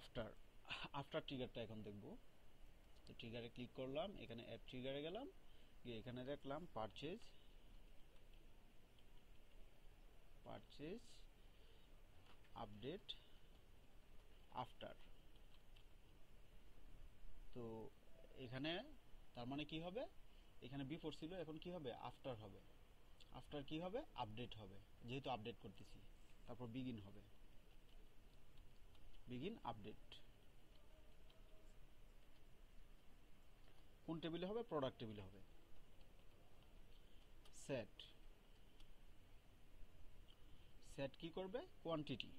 After after ট্রিগারটা এখন দেখব। তো ট্রিগারে ক্লিক করলাম, এখানে অ্যাড ট্রিগারে গেলাম, গিয়ে এখানে দেখলাম পারচেজ পারচেজ আপডেট আফটার তো এখানে তার মানে কি হবে? এখানে বিফোর ছিল, এখন কি হবে? আফটার হবে। আফটার কি হবে? আপডেট হবে। যেহেতু আপডেট করতেছি, তারপর বিগিন হবে। বিগিন আপডেট কোন টেবিলে হবে? প্রোডাক্ট টেবিলে হবে। সেট সেট কি করবে? Quantity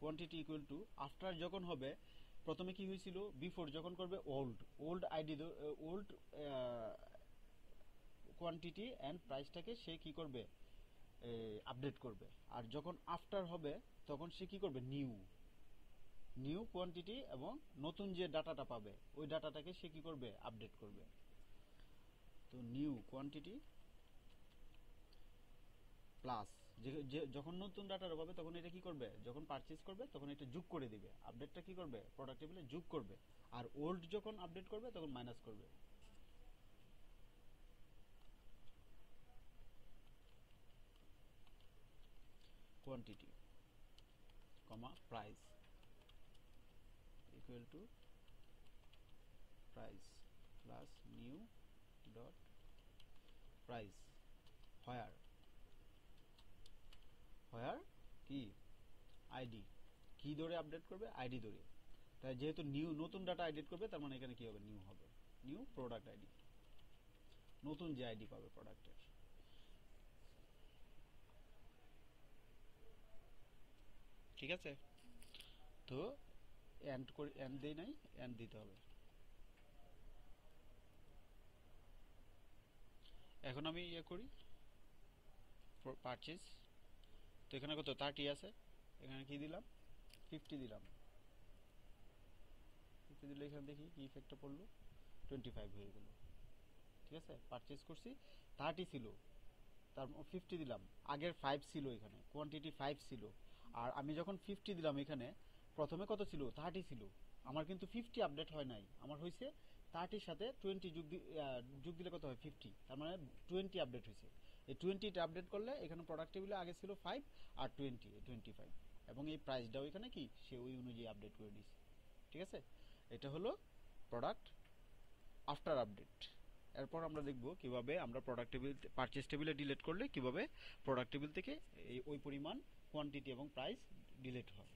quantity equal to after যখন হবে, প্রথমে কি হয়েছিল? বিফোর যখন করবে old old ID old quantity and প্রাইসটাকে সে কি করবে? আপডেট করবে। আর যখন আফটার হবে, তখন সে কি করবে? নিউ নিউ কোয়ান্টিটি এবং নতুন যে ডাটাটা পাবে, ওই ডাটাটাকে সে কি করবে? আপডেট করবে। তো নিউ কোয়ান্টিটি প্লাস যখন নতুন ডাটাটা পাবে, তখন এটা কি করবে? যখন পারচেজ করবে, তখন এটা যোগ করে দিবে। আপডেটটা কি করবে? প্রোডাক্ট টেবিলে যোগ করবে। আর ওল্ড যখন আপডেট করবে, তখন মাইনাস করবে। Quantity comma price equal to price plus new dot price. Where? Where? কি আইডি কি ধরে আপডেট করবে আইডি ধরে। তাই যেহেতু নিউ নতুন ডাটা আপডেট করবে, তার মানে এখানে কি হবে? নিউ হবে। নিউ প্রোডাক্ট আইডি নতুন যে আইডি পাবে প্রোডাক্টের ঠিক আছে? তো এন্ড করে এন্ড দেই নাই এন্ড দিতে হবে। এখন আমি ইয়ে করি পারচেজ তো এখানে কত? থার্টি আছে। এখানে কি দিলাম? ফিফটি দিলাম। ফিফটি দিলে এখানে দেখি কি ইফেক্টটা পড়ল? টোয়েন্টি ফাইভ হয়ে গেল। ঠিক আছে? পারচেজ করছি। থার্টি ছিল। তার ফিফটি দিলাম। আগের ফাইভ ছিল এখানে। কোয়ান্টিটি ফাইভ ছিল। আর আমি যখন ফিফটি দিলাম এখানে, প্রথমে কত ছিল? থার্টি ছিল। আমার কিন্তু ফিফটি আপডেট হয় নাই। আমার হয়েছে থার্টির সাথে টোয়েন্টি যোগ যোগ দিলে কত হয়? ফিফটি তার মানে টোয়েন্টি আপডেট হয়েছে এই টোয়েন্টিটা আপডেট করলে এখানে প্রোডাক্ট টেবিলে আগে ছিল ফাইভ আর টোয়েন্টি টোয়েন্টি ফাইভ এবং এই প্রাইসটাও এখানে কি? সে ওই অনুযায়ী আপডেট করে দিয়েছে ঠিক আছে? এটা হলো প্রোডাক্ট আফটার আপডেট এরপর আমরা দেখব কীভাবে আমরা প্রোডাক্ট টেবিল পারচেস টেবিলে ডিলিট করলে কীভাবে প্রোডাক্ট টেবিল থেকে এই ওই পরিমাণ কোয়ান্টিটি এবং প্রাইস ডিলিট হয়